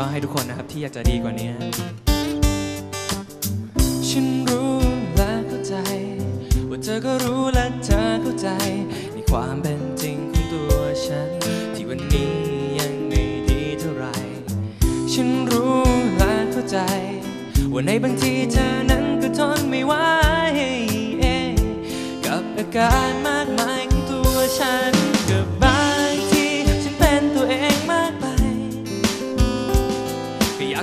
ก็ให้ทุกคนนะครับที่อยากจะดีกว่านี้ฉันรู้และเข้าใจ ว่าเธอก็รู้และเธอเข้าใจ ในความเป็นจริงของตัวฉัน ที่วันนี้ยังไม่ดีเท่าไหรฉันรู้และเข้าใจ ว่าในบางทีเธอนั้นก็ทนไม่ไหวกับอาการ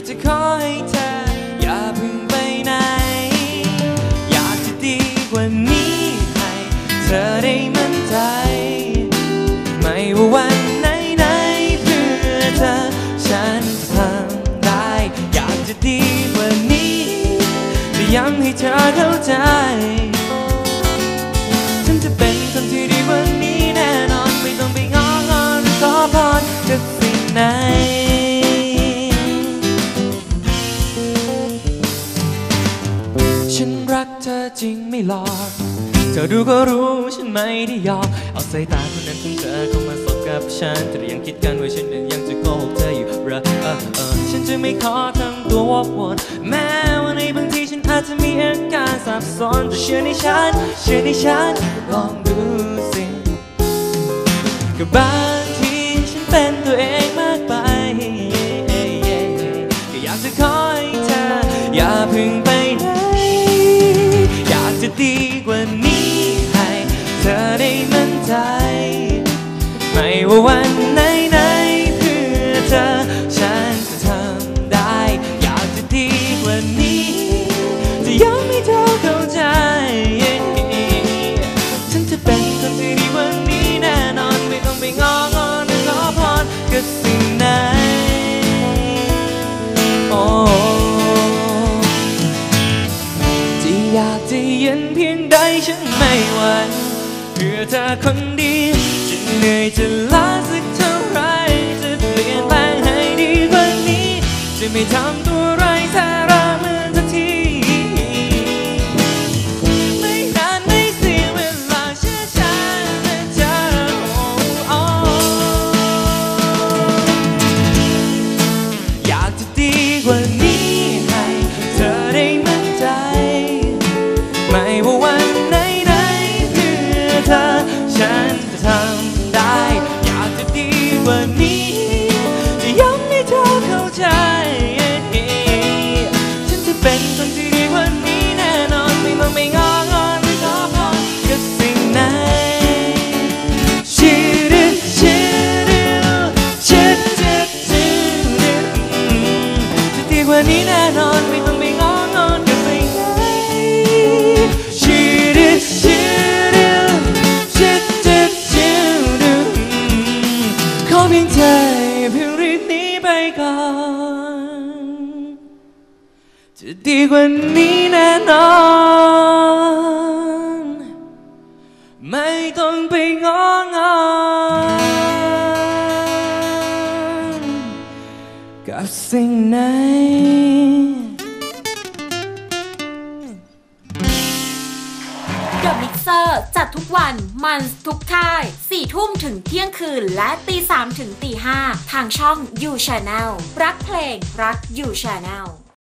จะขอให้เธอ อย่าเพึ่งไปไหน อยากจะดีกว่านี้ให้เธอได้มั่นใจ ไม่ว่าวันไหนไหนเพื่อเธอ ฉันทำได้ อยากจะดีกว่านี้จะย้ำให้เธอเข้าใจ ไม่หลอกเธอดูก็รู้ฉันไม่ได้ยอมเอาสายตาคนนั้นของเธอเข้ามาสบกับฉันเธอยังคิดกันว่าฉันนั้นยังจะโกหกเธออยู่หรอเออเออฉันจะไม่ขอทำตัววอกวนแม้ว่าในบางทีฉันอาจจะมีอาการสับสนแต่เชื่อในฉันเชื่อในฉันลองดูสิก็บาง วัน เพื่อเธอคนดีจะเหนื่อยจะล้าสักเท่าไร จะเปลี่ยนแปลงให้ดีกว่านี้ จะไม่ทำตัวไรสาระเหมือนทุกทีไม่นานไม่เสียเวลาเชื่อฉันนะเธอโอ้โอ้อยากจะดีกว่านี้ ฉันจะทำได้ อยากจะดีกว่านี้ จะย้ำให้เธอเข้าใจ ฉันจะเป็นคนที่ดีกว่านี้แน่นอนไม่ต้องไปงองอนหรือขอพรกับสิ่งไหนชิดชิดชิดชิดชิดจะดีกว่านี้แน่นอนไม่ต้อง ก่อนจะดีกว่านี้แน่นอน ไม่ต้องไปงองอนกับสิ่งไหน ทุกวัน มันทุกท่าย4ทุ่มถึงเที่ยงคืนและตี3ถึงตี5ทางช่อง You Channel รักเพลงรัก You Channel